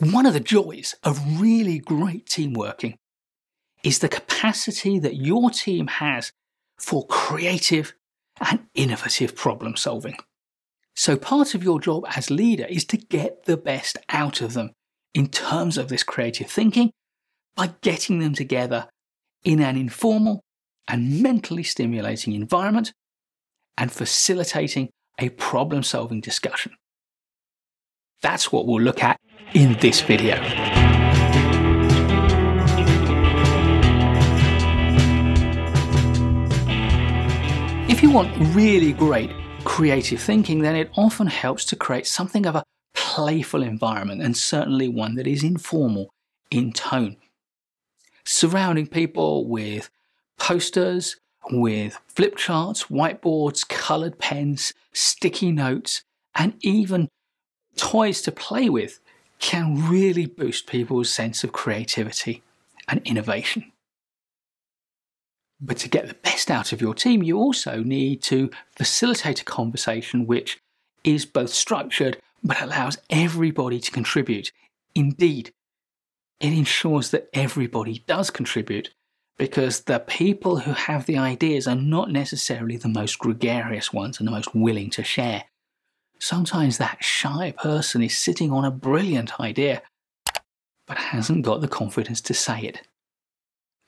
One of the joys of really great team working is the capacity that your team has for creative and innovative problem solving. So, part of your job as leader is to get the best out of them in terms of this creative thinking by getting them together in an informal and mentally stimulating environment and facilitating a problem solving discussion. That's what we'll look at in this video. If you want really great creative thinking, then it often helps to create something of a playful environment and certainly one that is informal in tone. Surrounding people with posters, with flip charts, whiteboards, coloured pens, sticky notes, and even toys to play with can really boost people's sense of creativity and innovation. But to get the best out of your team, you also need to facilitate a conversation which is both structured but allows everybody to contribute. Indeed, it ensures that everybody does contribute because the people who have the ideas are not necessarily the most gregarious ones and the most willing to share. Sometimes that shy person is sitting on a brilliant idea but hasn't got the confidence to say it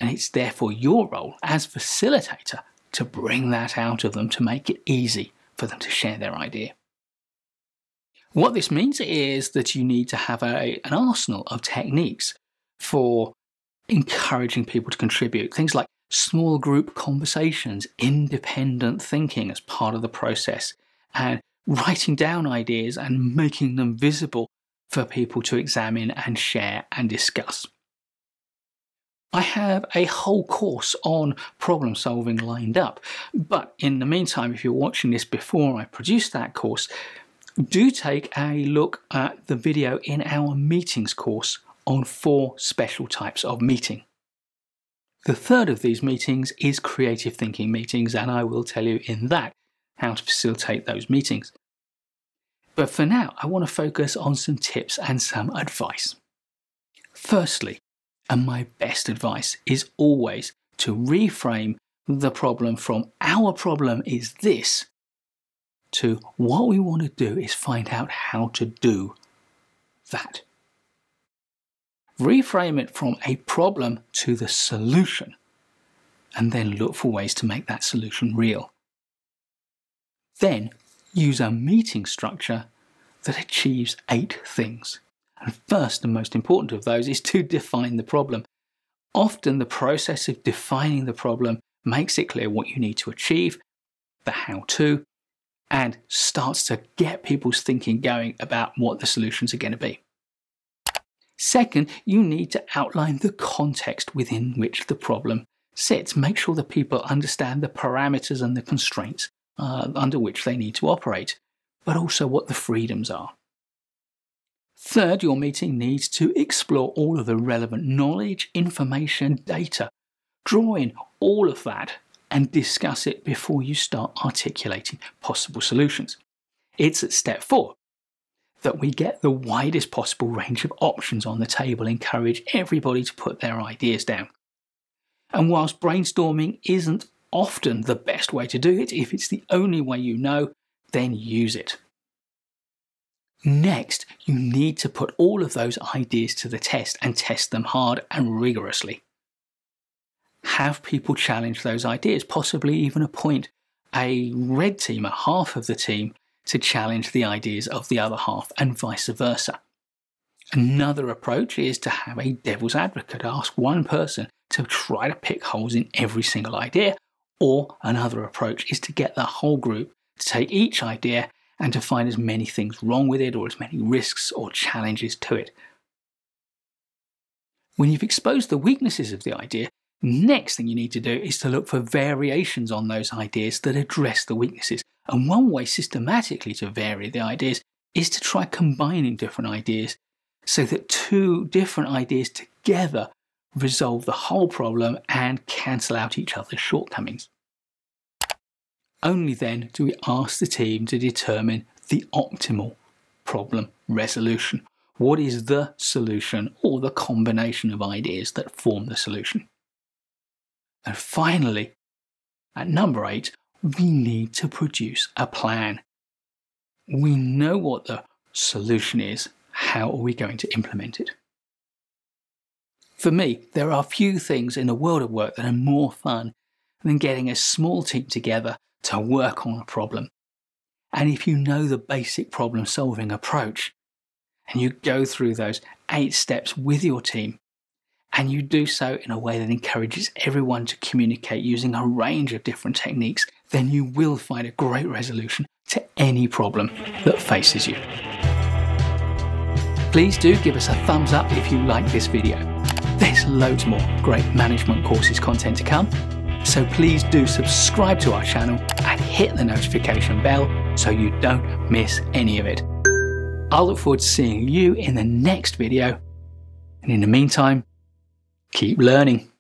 and it's therefore your role as facilitator to bring that out of them to make it easy for them to share their idea. What this means is that you need to have a, an arsenal of techniques for encouraging people to contribute. Things like small group conversations, independent thinking as part of the process, and writing down ideas and making them visible for people to examine and share and discuss. I have a whole course on problem solving lined up. But in the meantime, if you're watching this before I produce that course, do take a look at the video in our meetings course on four special types of meeting. The third of these meetings is creative thinking meetings, and I will tell you in that how to facilitate those meetings. But for now, I want to focus on some tips and some advice. Firstly, and my best advice is always to reframe the problem from our problem is this to what we want to do is find out how to do that. Reframe it from a problem to the solution and then look for ways to make that solution real. Then use a meeting structure that achieves eight things. And first and most important of those is to define the problem. Often the process of defining the problem makes it clear what you need to achieve, the how to, and starts to get people's thinking going about what the solutions are going to be. Second, you need to outline the context within which the problem sits. Make sure that people understand the parameters and the constraints uh, under which they need to operate, but also what the freedoms are. Third, your meeting needs to explore all of the relevant knowledge, information, data. Draw in all of that and discuss it before you start articulating possible solutions. It's at step four that we get the widest possible range of options on the table, encourage everybody to put their ideas down. And whilst brainstorming isn't often the best way to do it, if it's the only way you know, then use it. Next, you need to put all of those ideas to the test and test them hard and rigorously. Have people challenge those ideas, possibly even appoint a red team, a half of the team, to challenge the ideas of the other half, and vice versa. Another approach is to have a devil's advocate ask one person to try to pick holes in every single idea, or another approach is to get the whole group to take each idea and to find as many things wrong with it or as many risks or challenges to it. When you've exposed the weaknesses of the idea, next thing you need to do is to look for variations on those ideas that address the weaknesses. And one way systematically to vary the ideas is to try combining different ideas so that two different ideas together resolve the whole problem and cancel out each other's shortcomings. Only then do we ask the team to determine the optimal problem resolution. What is the solution or the combination of ideas that form the solution? And finally, at number eight, we need to produce a plan. We know what the solution is. How are we going to implement it? For me, there are few things in the world of work that are more fun than getting a small team together to work on a problem. And if you know the basic problem solving approach, and you go through those eight steps with your team, and you do so in a way that encourages everyone to communicate using a range of different techniques, then you will find a great resolution to any problem that faces you. Please do give us a thumbs up if you like this video. There's loads more great management courses content to come, so please do subscribe to our channel and hit the notification bell so you don't miss any of it. I'll look forward to seeing you in the next video, and in the meantime, keep learning.